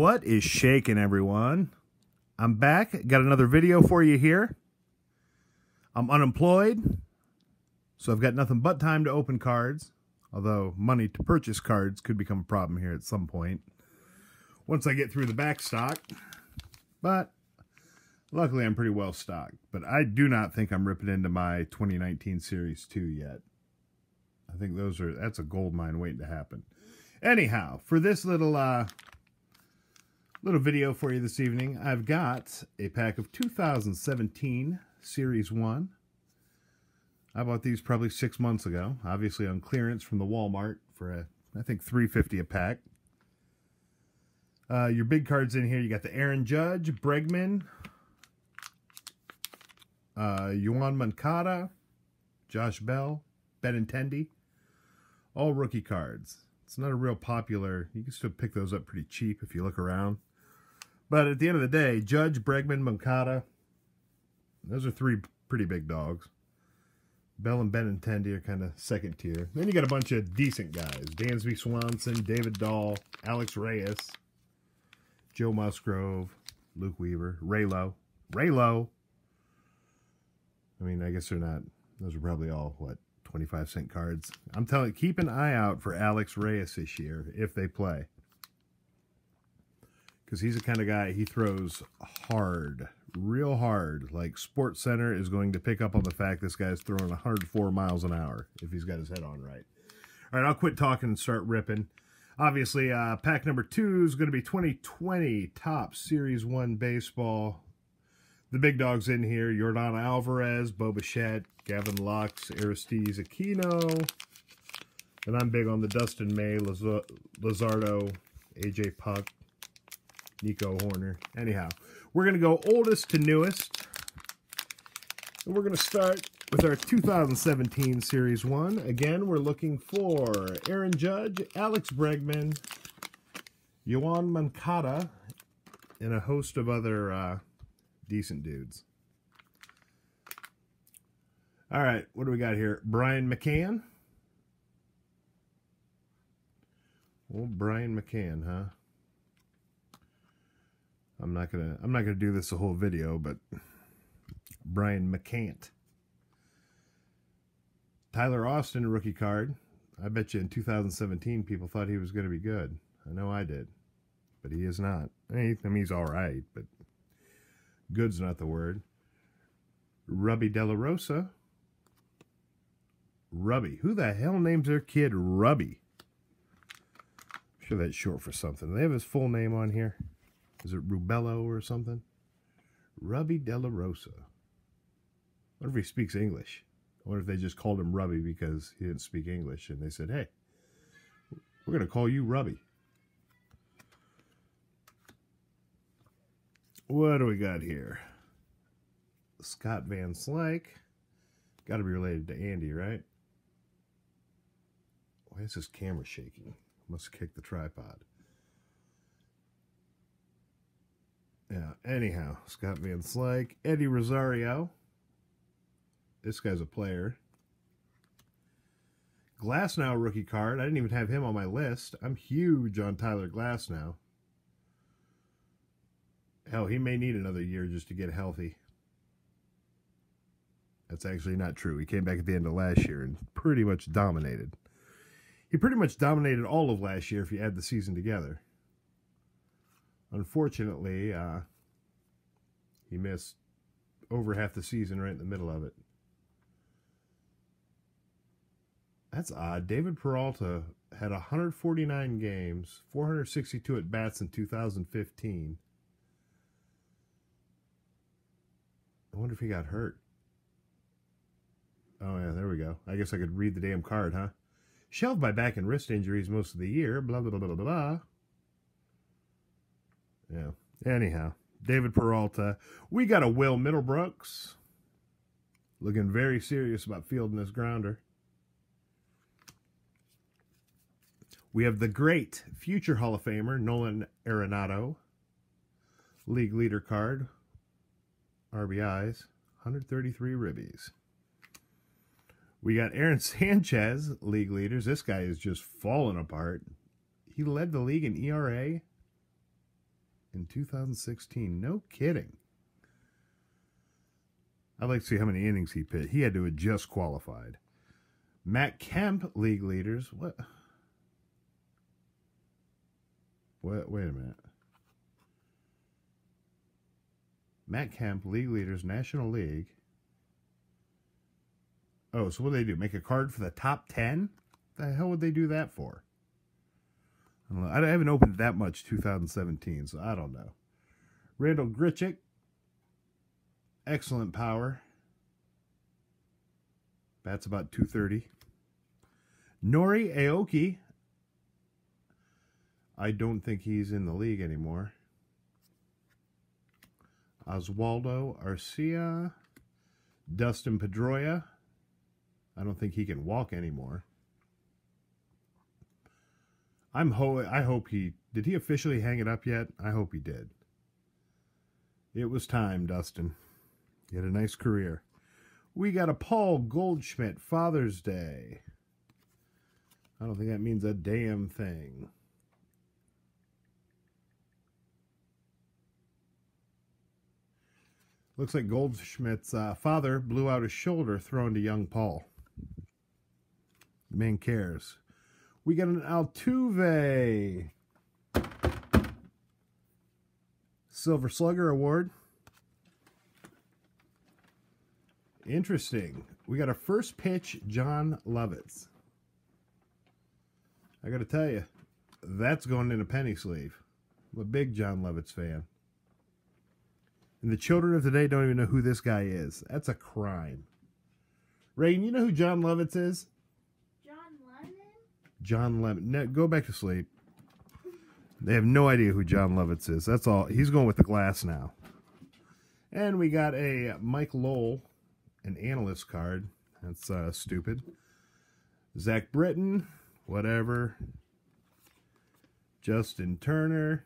What is shaking, everyone? I'm back. Got another video for you here. I'm unemployed, so I've got nothing but time to open cards. Although money to purchase cards could become a problem here at some point. Once I get through the back stock. But luckily I'm pretty well stocked. But I do not think I'm ripping into my 2019 Series 2 yet. I think those are that's a gold mine waiting to happen. Anyhow, for this little uh, little video for you this evening, I've got a pack of 2017 Series 1. I bought these probably six months ago, obviously on clearance from the Walmart for, a, I think, 350 a pack. Uh, your big cards in here, you got the Aaron Judge, Bregman, uh, Yoan Moncada, Josh Bell, Benintendi, all rookie cards. It's not a real popular. You can still pick those up pretty cheap if you look around. But at the end of the day, Judge, Bregman, Moncada, those are three pretty big dogs. Bell and Benintendi are kind of second tier. Then you got a bunch of decent guys. Dansby Swanson, David Dahl, Alex Reyes, Joe Musgrove, Luke Weaver, Raylo. Raylo. I mean, I guess they're not, those are probably all, what, 25 cent cards. I'm telling you, keep an eye out for Alex Reyes this year if they play. Because he's the kind of guy, he throws hard, real hard. Like Sports Center is going to pick up on the fact this guy's throwing 104 miles an hour if he's got his head on right. All right, I'll quit talking and start ripping. Obviously, uh, pack number two is going to be 2020 Topps Series 1 Baseball the big dogs in here, Yordan Alvarez, Bo Bichette, Gavin Lux, Aristides Aquino. And I'm big on the Dustin May, Luzardo, AJ Puk, Nico Hoerner. Anyhow, we're going to go oldest to newest. And we're going to start with our 2017 Series 1. Again, we're looking for Aaron Judge, Alex Bregman, Yoan Moncada, and a host of other... Uh, decent dudes. All right, what do we got here? Brian McCann. Well, Brian McCann, huh? I'm not gonna I'm not gonna do this a whole video, but Brian McCant. Tyler Austin rookie card. I bet you in 2017 people thought he was going to be good. I know I did, but he is not. I mean, he's all right, but Good's not the word. Rubby De La Rosa. Rubby. Who the hell names their kid Rubby? I'm sure that's short for something. They have his full name on here? Is it Rubello or something? Rubby De La Rosa. I wonder if he speaks English. I wonder if they just called him Rubby because he didn't speak English. And they said, hey, we're going to call you Rubby. What do we got here? Scott Van Slyke. Got to be related to Andy, right? Why is this camera shaking? Must kick the tripod. Yeah, anyhow, Scott Van Slyke. Eddie Rosario. This guy's a player. Glasnow rookie card. I didn't even have him on my list. I'm huge on Tyler Glasnow. Hell, he may need another year just to get healthy. That's actually not true. He came back at the end of last year and pretty much dominated. He pretty much dominated all of last year if you add the season together. Unfortunately, uh, he missed over half the season right in the middle of it. That's odd. David Peralta had 149 games, 462 at bats in 2015. I wonder if he got hurt. Oh, yeah, there we go. I guess I could read the damn card, huh? Shelved by back and wrist injuries most of the year, blah, blah, blah, blah, blah. Yeah. Anyhow, David Peralta. We got a Will Middlebrooks. Looking very serious about fielding this grounder. We have the great future Hall of Famer, Nolan Arenado. League leader card. RBIs, 133 ribbies. We got Aaron Sanchez, league leaders. This guy is just falling apart. He led the league in ERA. In 2016. No kidding. I'd like to see how many innings he pitched. He had to have just qualified. Matt Kemp, league leaders. What? What? Wait a minute. Matt Kemp, league leaders, National League. Oh, so what do they do? Make a card for the top 10? The hell would they do that for? I haven't opened that much 2017, so I don't know. Randal Grichuk. Excellent power. That's about 230. Nori Aoki. I don't think he's in the league anymore. Oswaldo Arcia. Dustin Pedroia. I don't think he can walk anymore. I'm ho I hope he did he officially hang it up yet? I hope he did. It was time, Dustin. You had a nice career. We got a Paul Goldschmidt Father's Day. I don't think that means a damn thing. Looks like Goldschmidt's uh, father blew out his shoulder throwing to young Paul. The man cares. We got an Altuve Silver Slugger Award. Interesting. We got a first pitch Jon Lovitz. I got to tell you, that's going in a penny sleeve. I'm a big Jon Lovitz fan. And the children of today don't even know who this guy is. That's a crime. Rain, you know who Jon Lovitz is? John. No, go back to sleep. They have no idea who Jon Lovitz is. That's all. He's going with the Glasnow. And we got a Mike Lowell, an analyst card. That's uh, stupid. Zach Britton, whatever. Justin Turner.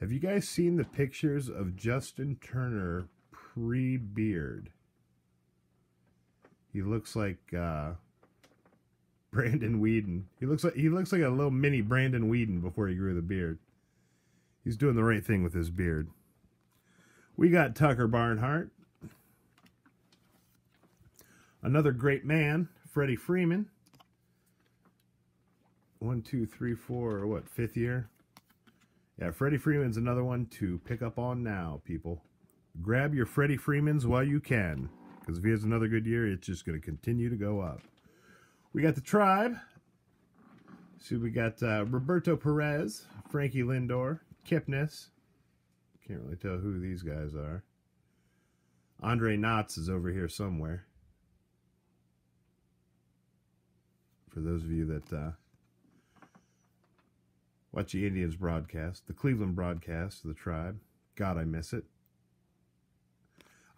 Have you guys seen the pictures of Justin Turner pre-beard? He looks like uh, Brandon Weeden. He looks like he looks like a little mini Brandon Weeden before he grew the beard. He's doing the right thing with his beard. We got Tucker Barnhart. Another great man, Freddie Freeman. One, two, three, four, or what, fifth year? Yeah, Freddie Freeman's another one to pick up on now, people. Grab your Freddie Freemans while you can. Because if he has another good year, it's just going to continue to go up. We got the tribe. So we got uh, Roberto Perez, Frankie Lindor, Kipnis. Can't really tell who these guys are. Andre Knotts is over here somewhere. For those of you that uh, watch the Indians broadcast, the Cleveland broadcast, the tribe. God, I miss it.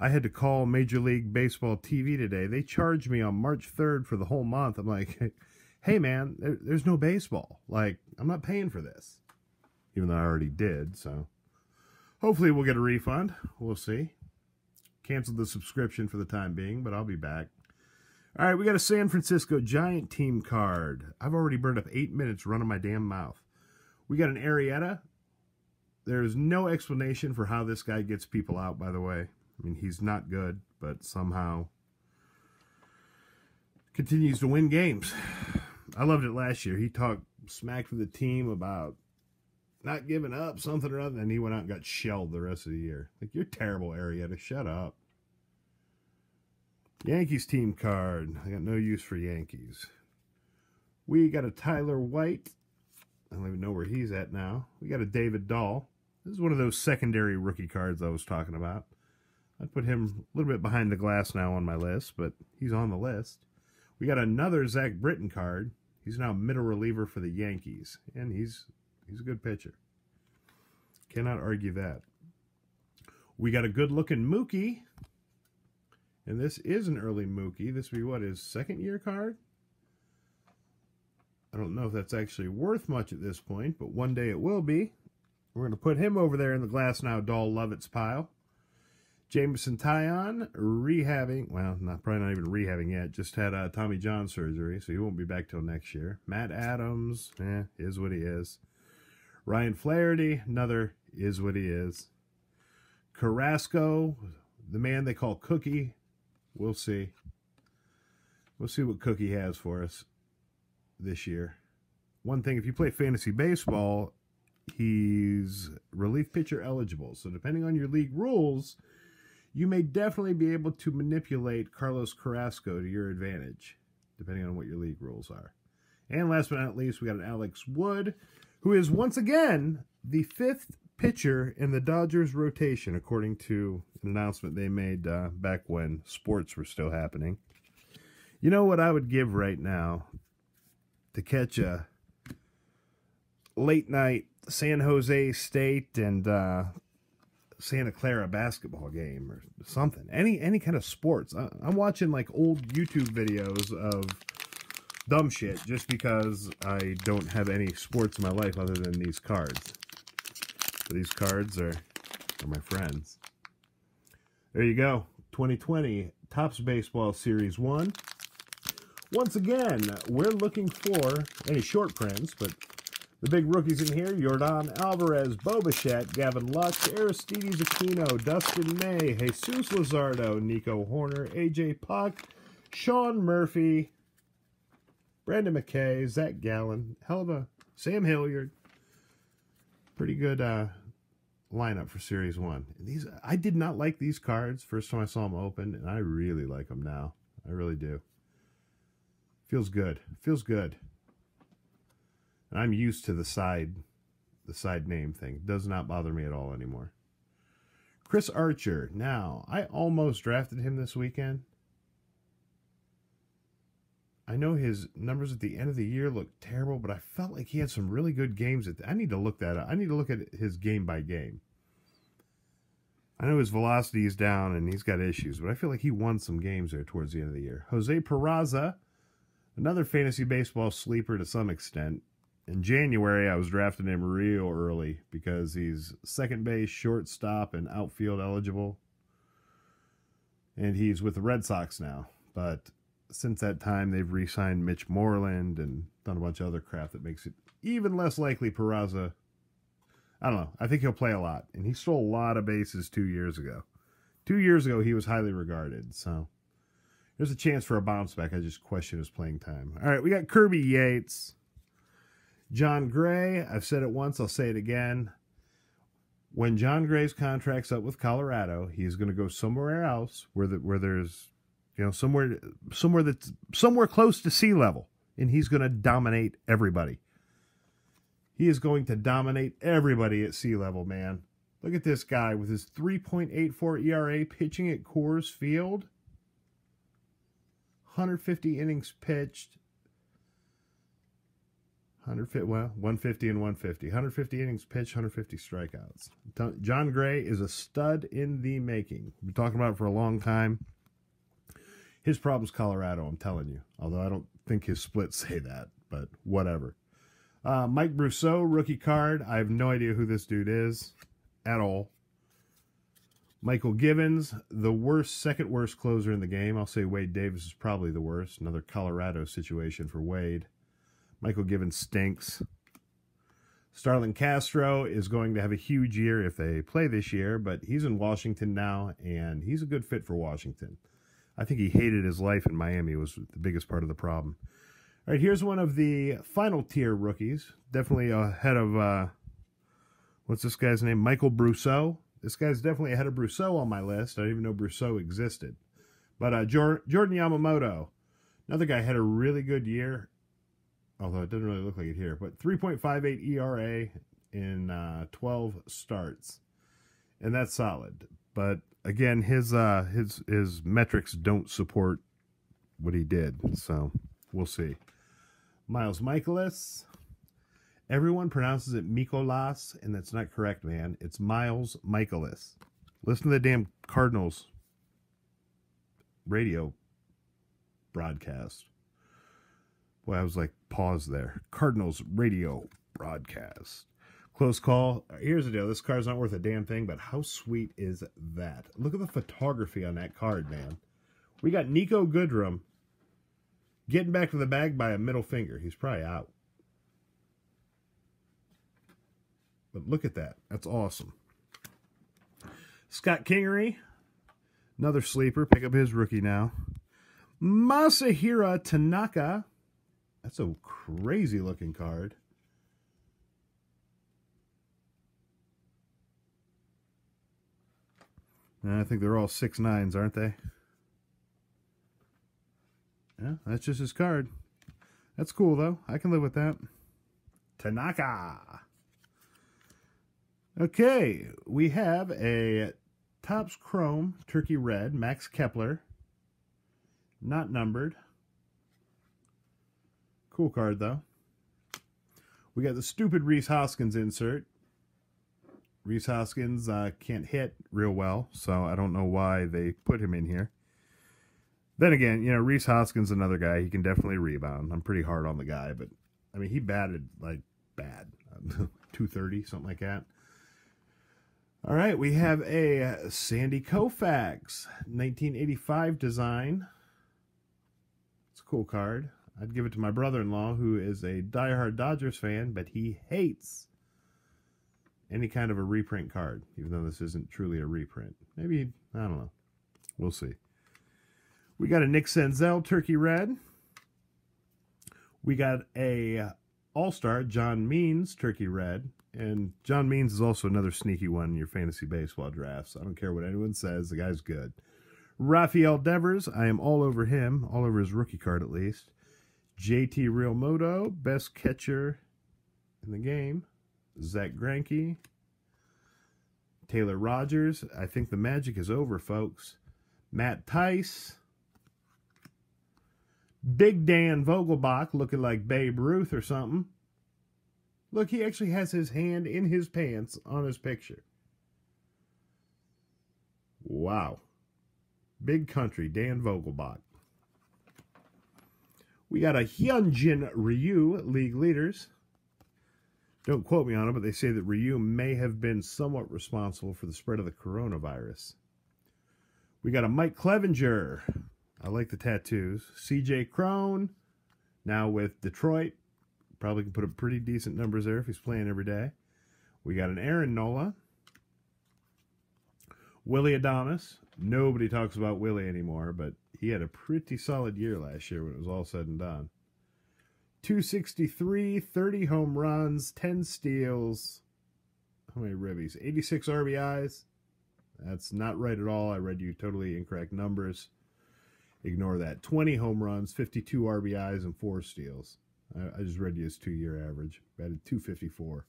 I had to call Major League Baseball TV today. They charged me on March 3rd for the whole month. I'm like, hey, man, there, there's no baseball. Like, I'm not paying for this. Even though I already did, so. Hopefully we'll get a refund. We'll see. Canceled the subscription for the time being, but I'll be back. All right, we got a San Francisco Giant team card. I've already burned up eight minutes running my damn mouth. We got an Arrieta. There's no explanation for how this guy gets people out, by the way. I mean, he's not good, but somehow continues to win games. I loved it last year. He talked smack to the team about not giving up, something or other, and he went out and got shelled the rest of the year. Like, you're terrible, Arrieta. Shut up. Yankees team card. I got no use for Yankees. We got a Tyler White. I don't even know where he's at now. We got a David Dahl. This is one of those secondary rookie cards I was talking about. I'd put him a little bit behind the Glasnow on my list, but he's on the list. We got another Zach Britton card. He's now middle reliever for the Yankees, and he's he's a good pitcher. Cannot argue that. We got a good-looking Mookie, and this is an early Mookie. This will be what his second year card. I don't know if that's actually worth much at this point, but one day it will be. We're going to put him over there in the Glasnow Dahl Lovitz pile. Jameson Taillon rehabbing. Well, not probably not even rehabbing yet. Just had a Tommy John surgery, so he won't be back till next year. Matt Adams, eh, is what he is. Ryan Flaherty, another is what he is. Carrasco, the man they call Cookie, we'll see. We'll see what Cookie has for us this year. One thing, if you play fantasy baseball, he's relief pitcher eligible. So depending on your league rules, you may definitely be able to manipulate Carlos Carrasco to your advantage, depending on what your league rules are. And last but not least, we got an Alex Wood, who is once again the fifth pitcher in the Dodgers rotation, according to an announcement they made uh, back when sports were still happening. You know what I would give right now to catch a late night San Jose State and uh, Santa Clara basketball game or something. Any any kind of sports. I, I'm watching like old YouTube videos of dumb shit just because I don't have any sports in my life other than these cards. So these cards are, are my friends. There you go. 2020 Topps Baseball Series 1. Once again, we're looking for any short prints, but the big rookies in here, Jordan Alvarez, Bo Bichette, Gavin Lux, Aristides Aquino, Dustin May, Jesus Luzardo, Nico Hoerner, AJ Puk, Sean Murphy, Brendan McKay, Zac Gallen, hell of a Sam Hilliard. Pretty good uh, lineup for Series 1. These I did not like these cards first time I saw them open, and I really like them now. I really do. Feels good. Feels good. And I'm used to the side the side name thing. Does not bother me at all anymore. Chris Archer. Now, I almost drafted him this weekend. I know his numbers at the end of the year look terrible, but I felt like he had some really good games. At the, I need to look that up. I need to look at his game by game. I know his velocity is down and he's got issues, but I feel like he won some games there towards the end of the year. Jose Peraza Another fantasy baseball sleeper to some extent. In January, I was drafting him real early because he's second base, shortstop, and outfield eligible. And he's with the Red Sox now. But since that time, they've re signed Mitch Moreland and done a bunch of other crap that makes it even less likely Peraza. I don't know. I think he'll play a lot. And he stole a lot of bases two years ago. Two years ago, he was highly regarded. So there's a chance for a bounce back. I just question his playing time. All right, we got Kirby Yates. Jon Gray, I've said it once, I'll say it again. When Jon Gray's contract's up with Colorado, he's going to go somewhere else where the, where there's you know somewhere somewhere that's somewhere close to sea level and he's going to dominate everybody. He is going to dominate everybody at sea level, man. Look at this guy with his 3.84 ERA pitching at Coors Field. 150 innings pitched. 150, well, 150 and 150. 150 innings pitched, 150 strikeouts. Jon Gray is a stud in the making. We've been talking about it for a long time. His problem's Colorado, I'm telling you. Although I don't think his splits say that, but whatever. Uh, Mike Brosseau, rookie card. I have no idea who this dude is at all. Mychal Givens, the worst, second worst closer in the game. I'll say Wade Davis is probably the worst. Another Colorado situation for Wade. Mychal Givens stinks. Starlin Castro is going to have a huge year if they play this year, but he's in Washington now, and he's a good fit for Washington. I think he hated his life in Miami was the biggest part of the problem. All right, here's one of the final tier rookies. Definitely ahead of, uh, what's this guy's name? Michael Brosseau. This guy's definitely ahead of Brosseau on my list. I didn't even know Brosseau existed. But uh, Jordan Yamamoto, another guy had a really good year, although it doesn't really look like it here. But 3.58 ERA in uh, 12 starts, and that's solid. But again, his uh, his his metrics don't support what he did, so we'll see. Miles Michaelis. Everyone pronounces it Mikolas, and that's not correct, man. It's Miles Michaelis. Listen to the damn Cardinals radio broadcast. Boy, I was like, pause there. Cardinals radio broadcast. Close call. Here's the deal. This card's not worth a damn thing, but how sweet is that? Look at the photography on that card, man. We got Niko Goodrum getting back to the bag by a middle finger. He's probably out. But look at that. That's awesome. Scott Kingery, another sleeper. Pick up his rookie now. Masahiro Tanaka. That's a crazy looking card. And I think they're all six nines, aren't they? Yeah, that's just his card. That's cool, though. I can live with that. Tanaka. Okay, we have a Topps Chrome Turkey Red, Max Kepler. Not numbered. Cool card, though. We got the stupid Rhys Hoskins insert. Rhys Hoskins uh, can't hit real well, so I don't know why they put him in here. Then again, you know, Rhys Hoskins another guy. He can definitely rebound. I'm pretty hard on the guy, but I mean, he batted like bad, 230, something like that. All right, we have a Sandy Koufax 1985 design. It's a cool card. I'd give it to my brother-in-law, who is a diehard Dodgers fan, but he hates any kind of a reprint card, even though this isn't truly a reprint. Maybe, I don't know. We'll see. We got a Nick Senzel Turkey Red. We got a All-Star John Means Turkey Red. And John Means is also another sneaky one in your fantasy baseball drafts. I don't care what anyone says. The guy's good. Rafael Devers. I am all over him. All over his rookie card, at least. JT Realmuto. Best catcher in the game. Zack Greinke, Taylor Rogers. I think the magic is over, folks. Matt Thaiss. Big Dan Vogelbach looking like Babe Ruth or something. Look, he actually has his hand in his pants on his picture. Wow. Big country, Dan Vogelbach. We got a Hyunjin Ryu, league leaders. Don't quote me on it, but they say that Ryu may have been somewhat responsible for the spread of the coronavirus. We got a Mike Clevinger. I like the tattoos. CJ Cron, now with Detroit. Probably can put up pretty decent numbers there if he's playing every day. We got an Aaron Nola. Willy Adames. Nobody talks about Willy anymore, but he had a pretty solid year last year when it was all said and done. 263, 30 home runs, 10 steals. How many ribbies? 86 RBIs. That's not right at all. I read you totally incorrect numbers. Ignore that. 20 home runs, 52 RBIs, and 4 steals. I, I just read you his two year average. Batted 254.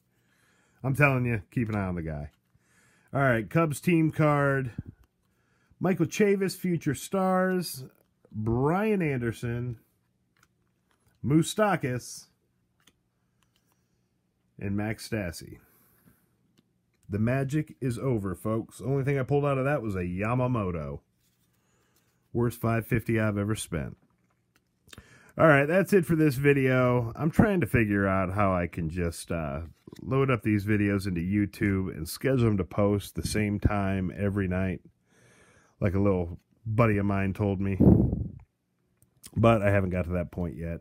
I'm telling you, keep an eye on the guy. All right, Cubs team card. Michael Chavis, future stars. Brian Anderson, Moustakas, and Max Stassi. The magic is over, folks. Only thing I pulled out of that was a Yamamoto. Worst 550 I've ever spent. All right, that's it for this video. I'm trying to figure out how I can just uh, load up these videos into YouTube and schedule them to post the same time every night, like a little buddy of mine told me. But I haven't got to that point yet.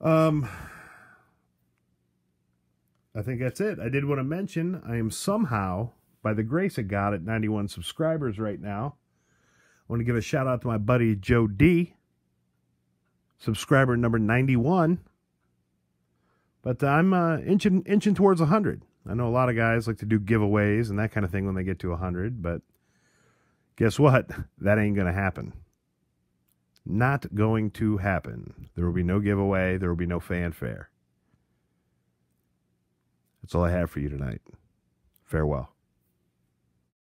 Um, I think that's it. I did want to mention I am somehow, by the grace of God, at 91 subscribers right now. I want to give a shout out to my buddy Joe D, subscriber number 91. But I'm uh, inching, inching towards 100. I know a lot of guys like to do giveaways and that kind of thing when they get to 100, but guess what? That ain't going to happen not going to happen. There will be no giveaway. There will be no fanfare. That's all I have for you tonight. Farewell.